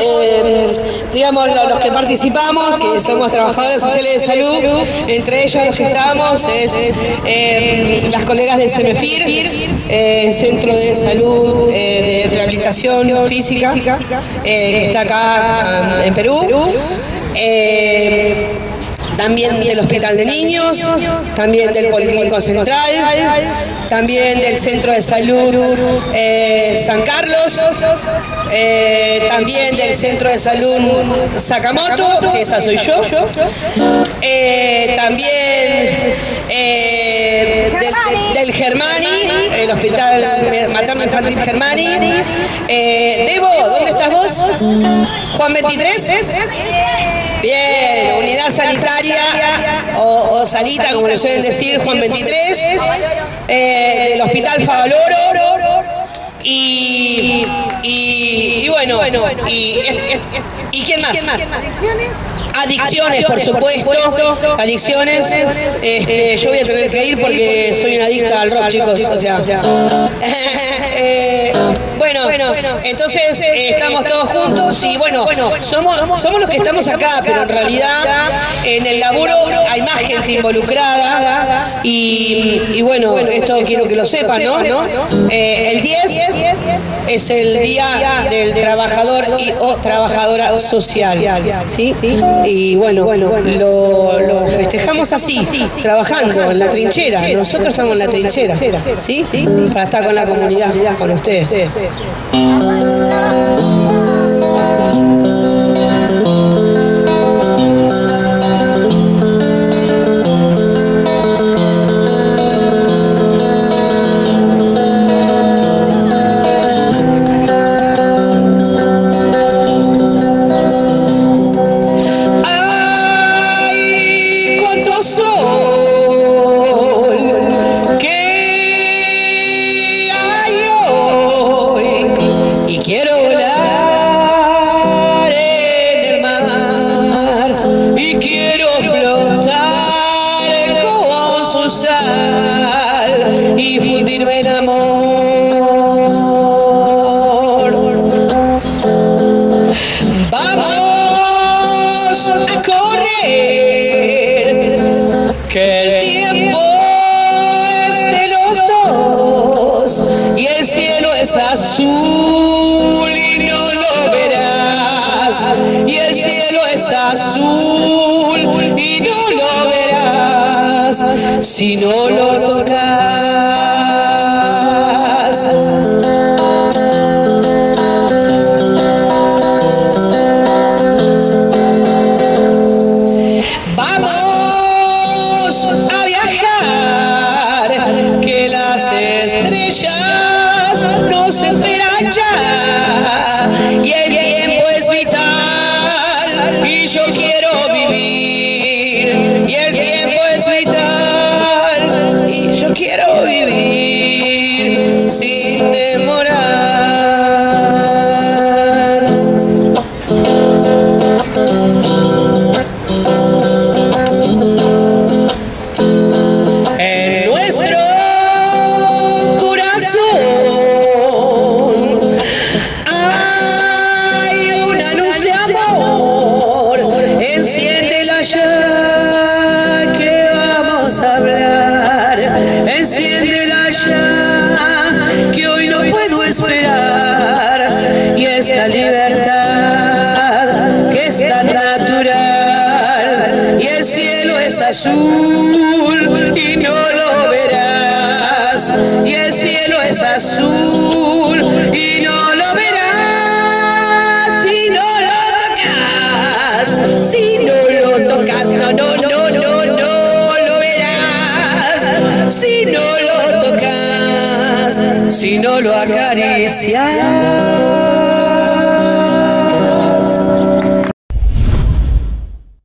eh, digamos, los que participamos, que somos trabajadores sociales de salud, entre ellos los que estamos es eh, las colegas del CEMEFIR, eh, Centro de Salud de Rehabilitación Física, que está acá en Perú también del Hospital de Niños, también del Policlínico Central, también del Centro de Salud eh, San Carlos, eh, también del Centro de Salud Sakamoto, que esa soy yo, eh, también del, Germani, el Hospital Materno Infantil Germani. Debo, ¿dónde estás vos? Juan 23. Bien, unidad sanitaria o, salita, como le suelen decir, Juan 23, eh, del Hospital Favaloro. Y, y, bueno, y, y, quién más? ¿Adicciones? Adicciones, por supuesto. Adicciones. Este, yo voy a tener que ir porque soy una adicta al rock, chicos. O sea. Eh, bueno, entonces eh, estamos todos juntos y bueno, somos, somos los que estamos acá, pero en realidad en el laburo hay más gente involucrada y, bueno, esto quiero que lo sepan, ¿no? Eh, el 10 es el día del trabajador y o trabajadora social, ¿sí? Y bueno, lo, lo festejamos así, trabajando en la trinchera. Nosotros estamos en la trinchera, ¿sí? Para estar con la comunidad, con ustedes. Si no lo tocas. Sin demorar. Que hoy no puedo esperar. Y esta libertad que es tan natural, y el cielo es azul y no lo verás. Y el cielo es azul si no lo acaricias.